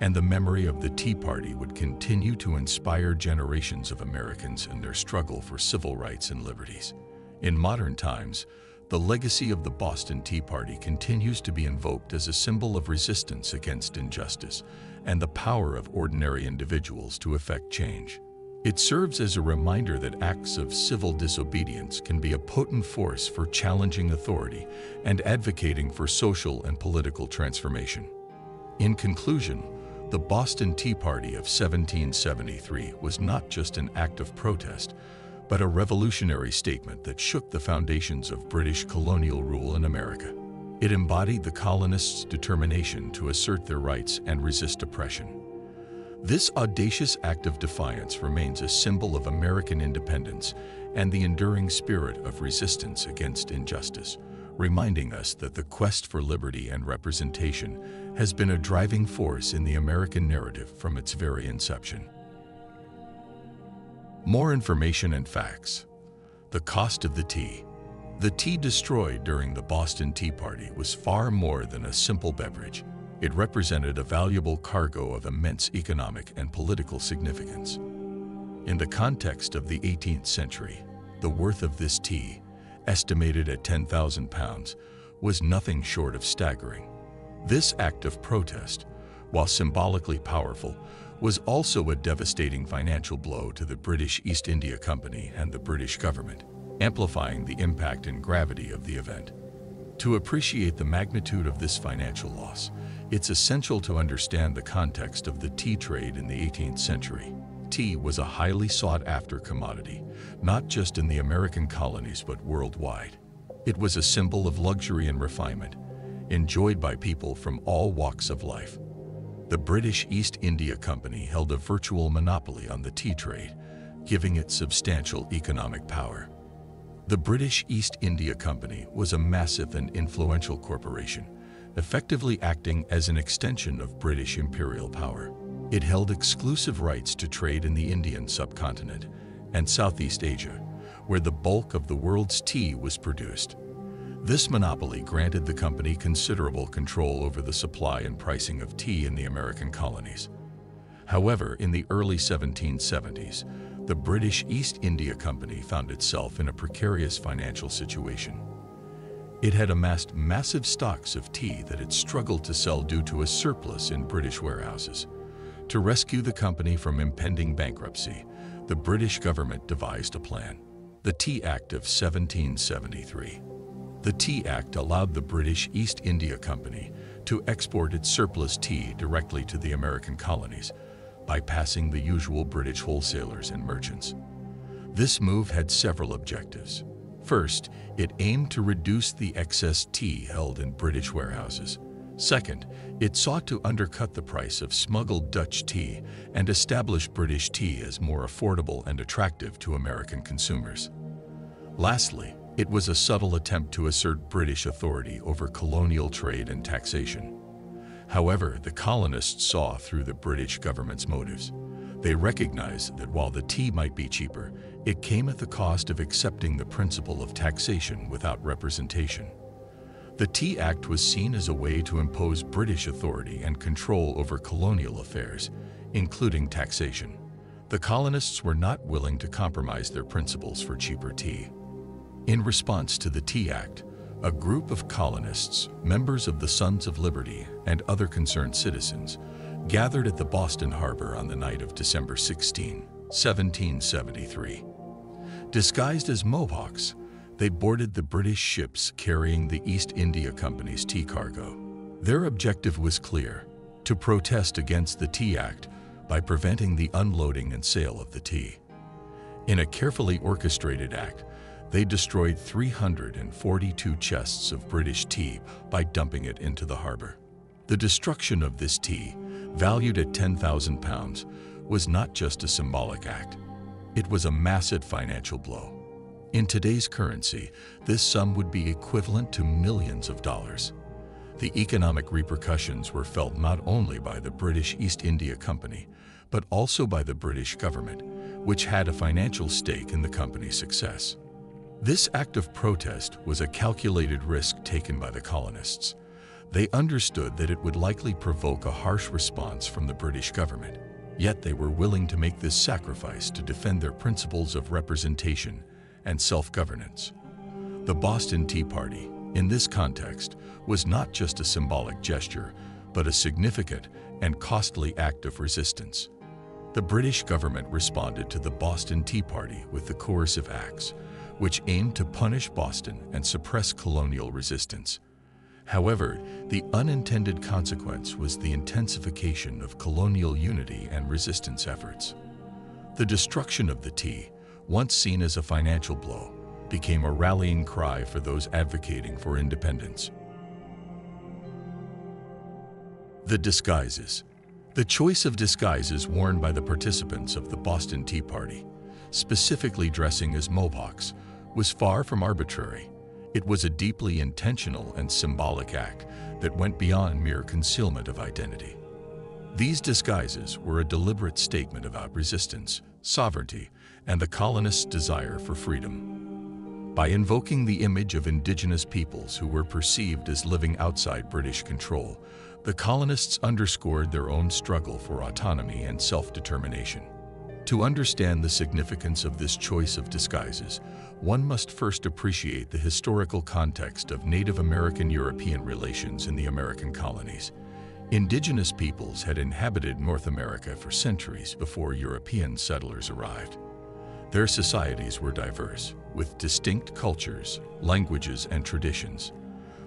and the memory of the Tea Party would continue to inspire generations of Americans in their struggle for civil rights and liberties. In modern times, the legacy of the Boston Tea Party continues to be invoked as a symbol of resistance against injustice and the power of ordinary individuals to effect change. It serves as a reminder that acts of civil disobedience can be a potent force for challenging authority and advocating for social and political transformation. In conclusion, the Boston Tea Party of 1773 was not just an act of protest, but a revolutionary statement that shook the foundations of British colonial rule in America. It embodied the colonists' determination to assert their rights and resist oppression. This audacious act of defiance remains a symbol of American independence and the enduring spirit of resistance against injustice, reminding us that the quest for liberty and representation has been a driving force in the American narrative from its very inception. More information and facts. The cost of the tea. The tea destroyed during the Boston Tea Party was far more than a simple beverage. It represented a valuable cargo of immense economic and political significance. In the context of the 18th century, the worth of this tea, estimated at 10,000 pounds, was nothing short of staggering. This act of protest, while symbolically powerful, was also a devastating financial blow to the British East India Company and the British government, amplifying the impact and gravity of the event. To appreciate the magnitude of this financial loss, it's essential to understand the context of the tea trade in the 18th century. Tea was a highly sought-after commodity, not just in the American colonies but worldwide. It was a symbol of luxury and refinement, enjoyed by people from all walks of life. The British East India Company held a virtual monopoly on the tea trade, giving it substantial economic power. The British East India Company was a massive and influential corporation, effectively acting as an extension of British imperial power. It held exclusive rights to trade in the Indian subcontinent and Southeast Asia, where the bulk of the world's tea was produced. This monopoly granted the company considerable control over the supply and pricing of tea in the American colonies. However, in the early 1770s, the British East India Company found itself in a precarious financial situation. It had amassed massive stocks of tea that it struggled to sell due to a surplus in British warehouses. To rescue the company from impending bankruptcy, the British government devised a plan, the Tea Act of 1773. The Tea Act allowed the British East India Company to export its surplus tea directly to the American colonies, bypassing the usual British wholesalers and merchants. This move had several objectives. First, it aimed to reduce the excess tea held in British warehouses. Second, it sought to undercut the price of smuggled Dutch tea and establish British tea as more affordable and attractive to American consumers. Lastly, it was a subtle attempt to assert British authority over colonial trade and taxation. However, the colonists saw through the British government's motives. They recognized that while the tea might be cheaper, it came at the cost of accepting the principle of taxation without representation. The Tea Act was seen as a way to impose British authority and control over colonial affairs, including taxation. The colonists were not willing to compromise their principles for cheaper tea. In response to the Tea Act, a group of colonists, members of the Sons of Liberty, and other concerned citizens gathered at the Boston Harbor on the night of December 16, 1773. Disguised as Mohawks, they boarded the British ships carrying the East India Company's tea cargo. Their objective was clear, to protest against the Tea Act by preventing the unloading and sale of the tea. In a carefully orchestrated act, they destroyed 342 chests of British tea by dumping it into the harbor. The destruction of this tea, valued at 10,000 pounds, was not just a symbolic act. It was a massive financial blow. In today's currency, this sum would be equivalent to millions of dollars. The economic repercussions were felt not only by the British East India Company, but also by the British government, which had a financial stake in the company's success. This act of protest was a calculated risk taken by the colonists. They understood that it would likely provoke a harsh response from the British government, yet they were willing to make this sacrifice to defend their principles of representation and self-governance. The Boston Tea Party, in this context, was not just a symbolic gesture, but a significant and costly act of resistance. The British government responded to the Boston Tea Party with the coercive acts, which aimed to punish Boston and suppress colonial resistance. However, the unintended consequence was the intensification of colonial unity and resistance efforts. The destruction of the tea, once seen as a financial blow, became a rallying cry for those advocating for independence. The disguises. The choice of disguises worn by the participants of the Boston Tea Party, specifically dressing as Mohawks, was far from arbitrary. It was a deeply intentional and symbolic act that went beyond mere concealment of identity. These disguises were a deliberate statement about resistance, sovereignty, and the colonists' desire for freedom. By invoking the image of indigenous peoples who were perceived as living outside British control, the colonists underscored their own struggle for autonomy and self-determination. To understand the significance of this choice of disguises, one must first appreciate the historical context of Native American-European relations in the American colonies. Indigenous peoples had inhabited North America for centuries before European settlers arrived. Their societies were diverse, with distinct cultures, languages, and traditions.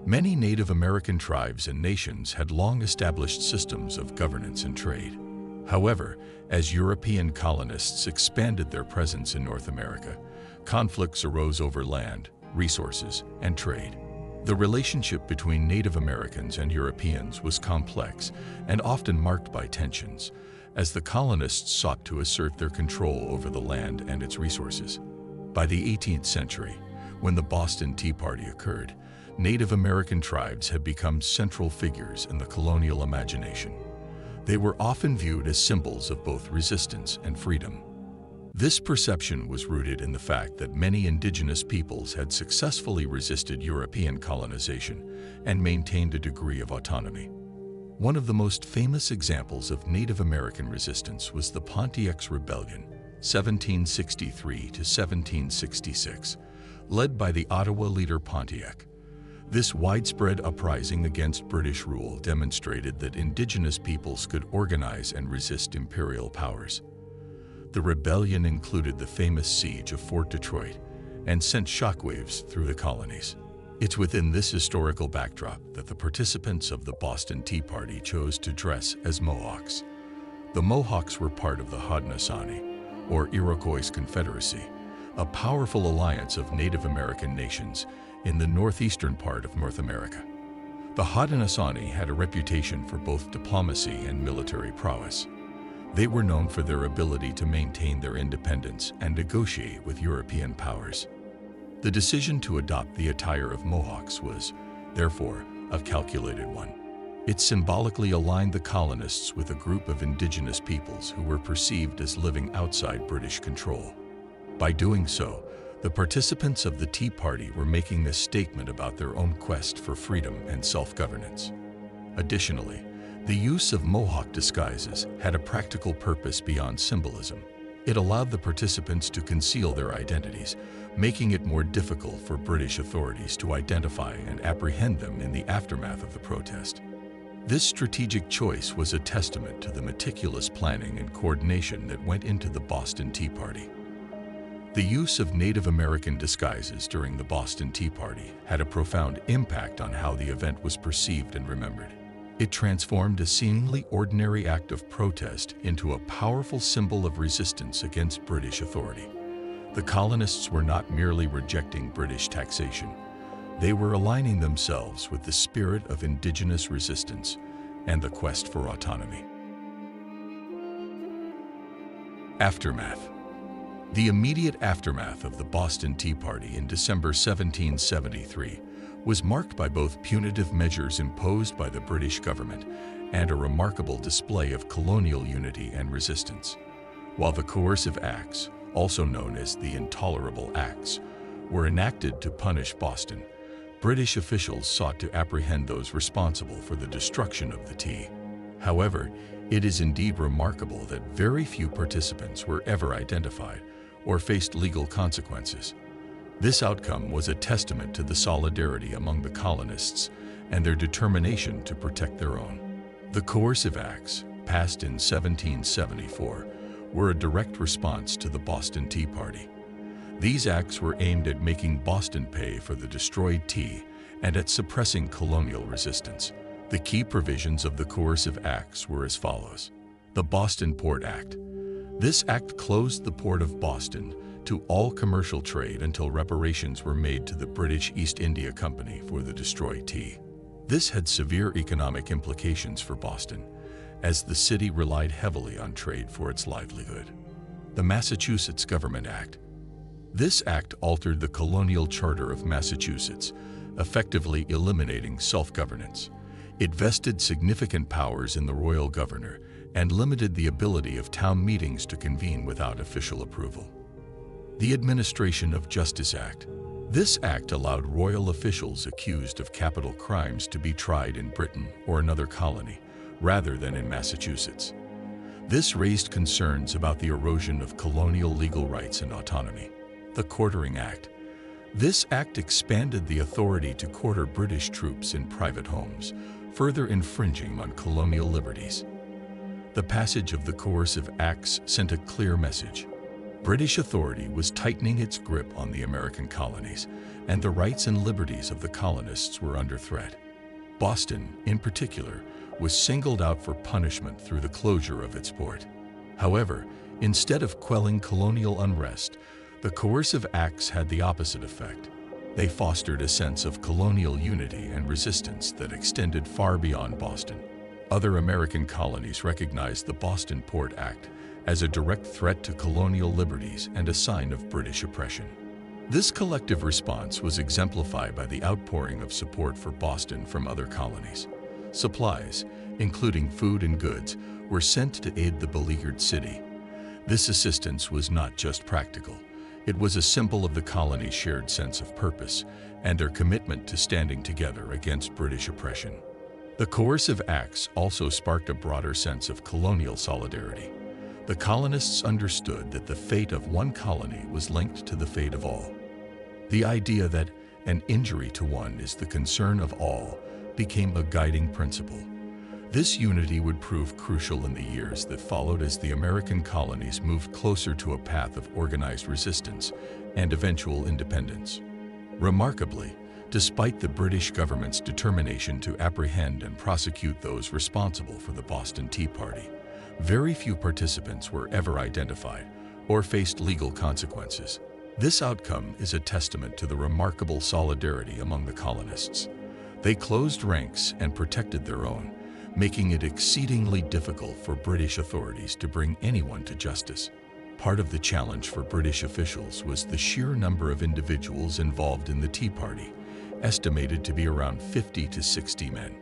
Many Native American tribes and nations had long established systems of governance and trade. However, as European colonists expanded their presence in North America, conflicts arose over land, resources, and trade. The relationship between Native Americans and Europeans was complex and often marked by tensions, as the colonists sought to assert their control over the land and its resources. By the 18th century, when the Boston Tea Party occurred, Native American tribes had become central figures in the colonial imagination. They were often viewed as symbols of both resistance and freedom. This perception was rooted in the fact that many indigenous peoples had successfully resisted European colonization and maintained a degree of autonomy. One of the most famous examples of Native American resistance was the Pontiac's Rebellion, 1763 to 1766, led by the Ottawa leader Pontiac. This widespread uprising against British rule demonstrated that indigenous peoples could organize and resist imperial powers. The rebellion included the famous siege of Fort Detroit and sent shockwaves through the colonies. It's within this historical backdrop that the participants of the Boston Tea Party chose to dress as Mohawks. The Mohawks were part of the Haudenosaunee, or Iroquois Confederacy, a powerful alliance of Native American nations in the northeastern part of North America. The Haudenosaunee had a reputation for both diplomacy and military prowess. They were known for their ability to maintain their independence and negotiate with European powers. The decision to adopt the attire of Mohawks was, therefore, a calculated one. It symbolically aligned the colonists with a group of indigenous peoples who were perceived as living outside British control. By doing so, the participants of the Tea Party were making a statement about their own quest for freedom and self-governance. Additionally, the use of Mohawk disguises had a practical purpose beyond symbolism. It allowed the participants to conceal their identities, making it more difficult for British authorities to identify and apprehend them in the aftermath of the protest. This strategic choice was a testament to the meticulous planning and coordination that went into the Boston Tea Party. The use of Native American disguises during the Boston Tea Party had a profound impact on how the event was perceived and remembered. It transformed a seemingly ordinary act of protest into a powerful symbol of resistance against British authority. The colonists were not merely rejecting British taxation, they were aligning themselves with the spirit of indigenous resistance and the quest for autonomy. Aftermath The immediate aftermath of the Boston Tea Party in December 1773 was marked by both punitive measures imposed by the British government and a remarkable display of colonial unity and resistance. While the coercive acts, also known as the Intolerable Acts, were enacted to punish Boston, British officials sought to apprehend those responsible for the destruction of the tea. However, it is indeed remarkable that very few participants were ever identified or faced legal consequences. This outcome was a testament to the solidarity among the colonists and their determination to protect their own. The coercive acts, passed in 1774, were a direct response to the Boston Tea Party. These acts were aimed at making Boston pay for the destroyed tea and at suppressing colonial resistance. The key provisions of the coercive acts were as follows. The Boston Port Act. This act closed the port of Boston to all commercial trade until reparations were made to the British East India Company for the destroyed tea. This had severe economic implications for Boston, as the city relied heavily on trade for its livelihood. The Massachusetts Government Act. This act altered the colonial charter of Massachusetts, effectively eliminating self-governance. It vested significant powers in the royal governor and limited the ability of town meetings to convene without official approval the Administration of Justice Act. This act allowed royal officials accused of capital crimes to be tried in Britain or another colony, rather than in Massachusetts. This raised concerns about the erosion of colonial legal rights and autonomy. The Quartering Act. This act expanded the authority to quarter British troops in private homes, further infringing on colonial liberties. The passage of the coercive acts sent a clear message. British authority was tightening its grip on the American colonies, and the rights and liberties of the colonists were under threat. Boston, in particular, was singled out for punishment through the closure of its port. However, instead of quelling colonial unrest, the coercive acts had the opposite effect. They fostered a sense of colonial unity and resistance that extended far beyond Boston. Other American colonies recognized the Boston Port Act as a direct threat to colonial liberties and a sign of British oppression. This collective response was exemplified by the outpouring of support for Boston from other colonies. Supplies, including food and goods, were sent to aid the beleaguered city. This assistance was not just practical. It was a symbol of the colony's shared sense of purpose and their commitment to standing together against British oppression. The coercive acts also sparked a broader sense of colonial solidarity. The colonists understood that the fate of one colony was linked to the fate of all. The idea that an injury to one is the concern of all became a guiding principle. This unity would prove crucial in the years that followed as the American colonies moved closer to a path of organized resistance and eventual independence. Remarkably, despite the British government's determination to apprehend and prosecute those responsible for the Boston Tea Party, very few participants were ever identified or faced legal consequences. This outcome is a testament to the remarkable solidarity among the colonists. They closed ranks and protected their own, making it exceedingly difficult for British authorities to bring anyone to justice. Part of the challenge for British officials was the sheer number of individuals involved in the Tea Party, estimated to be around 50 to 60 men.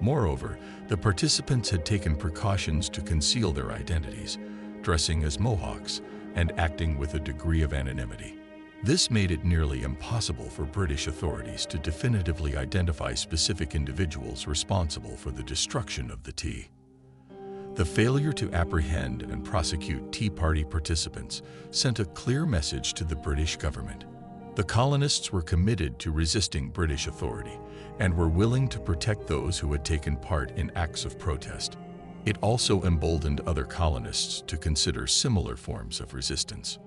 Moreover, the participants had taken precautions to conceal their identities, dressing as Mohawks and acting with a degree of anonymity. This made it nearly impossible for British authorities to definitively identify specific individuals responsible for the destruction of the tea. The failure to apprehend and prosecute Tea Party participants sent a clear message to the British government. The colonists were committed to resisting British authority and were willing to protect those who had taken part in acts of protest. It also emboldened other colonists to consider similar forms of resistance.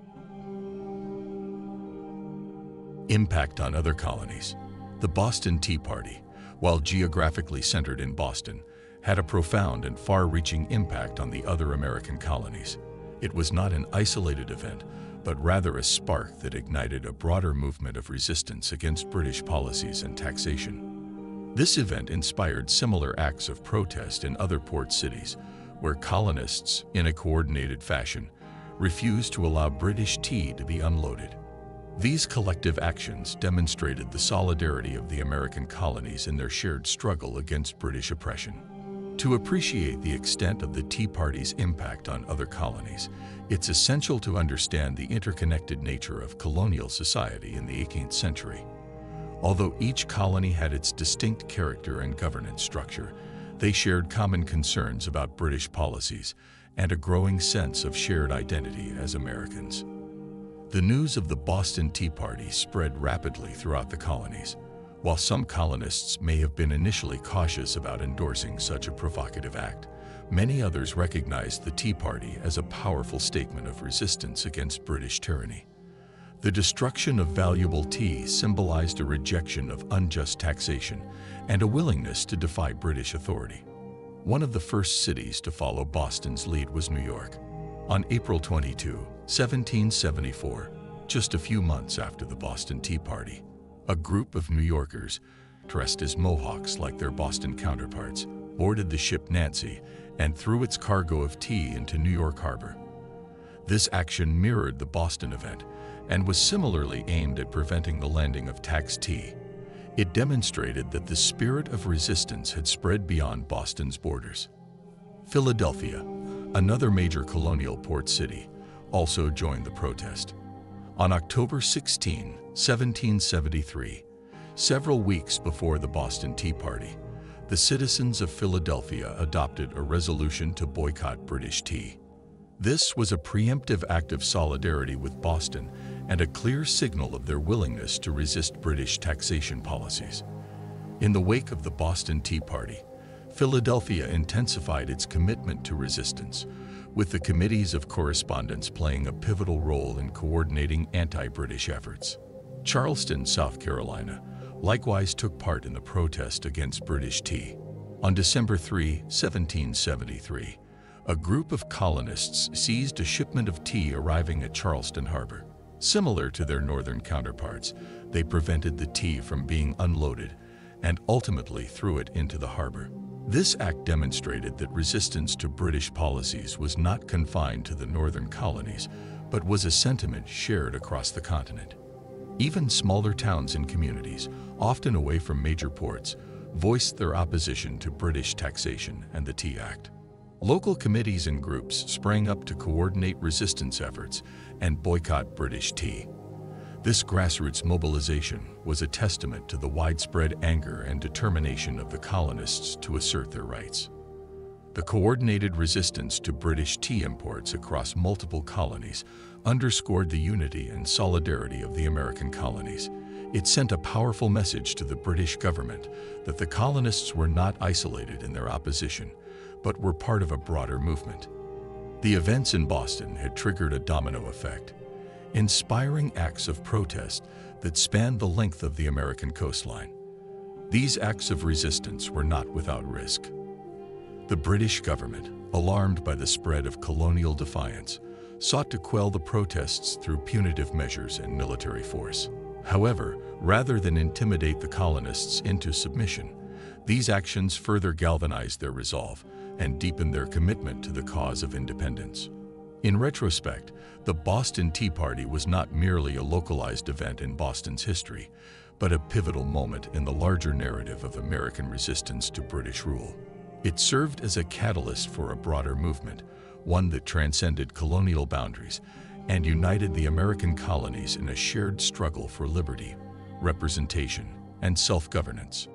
Impact on other colonies. The Boston Tea Party, while geographically centered in Boston, had a profound and far-reaching impact on the other American colonies. It was not an isolated event, but rather a spark that ignited a broader movement of resistance against British policies and taxation. This event inspired similar acts of protest in other port cities, where colonists, in a coordinated fashion, refused to allow British tea to be unloaded. These collective actions demonstrated the solidarity of the American colonies in their shared struggle against British oppression. To appreciate the extent of the Tea Party's impact on other colonies, it's essential to understand the interconnected nature of colonial society in the 18th century. Although each colony had its distinct character and governance structure, they shared common concerns about British policies and a growing sense of shared identity as Americans. The news of the Boston Tea Party spread rapidly throughout the colonies. While some colonists may have been initially cautious about endorsing such a provocative act, many others recognized the Tea Party as a powerful statement of resistance against British tyranny. The destruction of valuable tea symbolized a rejection of unjust taxation and a willingness to defy British authority. One of the first cities to follow Boston's lead was New York. On April 22, 1774, just a few months after the Boston Tea Party, a group of New Yorkers, dressed as Mohawks like their Boston counterparts, boarded the ship Nancy and threw its cargo of tea into New York Harbor. This action mirrored the Boston event and was similarly aimed at preventing the landing of taxed tea. It demonstrated that the spirit of resistance had spread beyond Boston's borders. Philadelphia, Another major colonial port city also joined the protest. On October 16, 1773, several weeks before the Boston Tea Party, the citizens of Philadelphia adopted a resolution to boycott British tea. This was a preemptive act of solidarity with Boston and a clear signal of their willingness to resist British taxation policies. In the wake of the Boston Tea Party, Philadelphia intensified its commitment to resistance, with the Committees of Correspondence playing a pivotal role in coordinating anti-British efforts. Charleston, South Carolina, likewise took part in the protest against British tea. On December 3, 1773, a group of colonists seized a shipment of tea arriving at Charleston Harbor. Similar to their northern counterparts, they prevented the tea from being unloaded and ultimately threw it into the harbor. This act demonstrated that resistance to British policies was not confined to the northern colonies, but was a sentiment shared across the continent. Even smaller towns and communities, often away from major ports, voiced their opposition to British taxation and the Tea Act. Local committees and groups sprang up to coordinate resistance efforts and boycott British tea. This grassroots mobilization was a testament to the widespread anger and determination of the colonists to assert their rights. The coordinated resistance to British tea imports across multiple colonies underscored the unity and solidarity of the American colonies. It sent a powerful message to the British government that the colonists were not isolated in their opposition, but were part of a broader movement. The events in Boston had triggered a domino effect, inspiring acts of protest that spanned the length of the American coastline. These acts of resistance were not without risk. The British government, alarmed by the spread of colonial defiance, sought to quell the protests through punitive measures and military force. However, rather than intimidate the colonists into submission, these actions further galvanized their resolve and deepened their commitment to the cause of independence. In retrospect, the Boston Tea Party was not merely a localized event in Boston's history, but a pivotal moment in the larger narrative of American resistance to British rule. It served as a catalyst for a broader movement, one that transcended colonial boundaries and united the American colonies in a shared struggle for liberty, representation, and self-governance.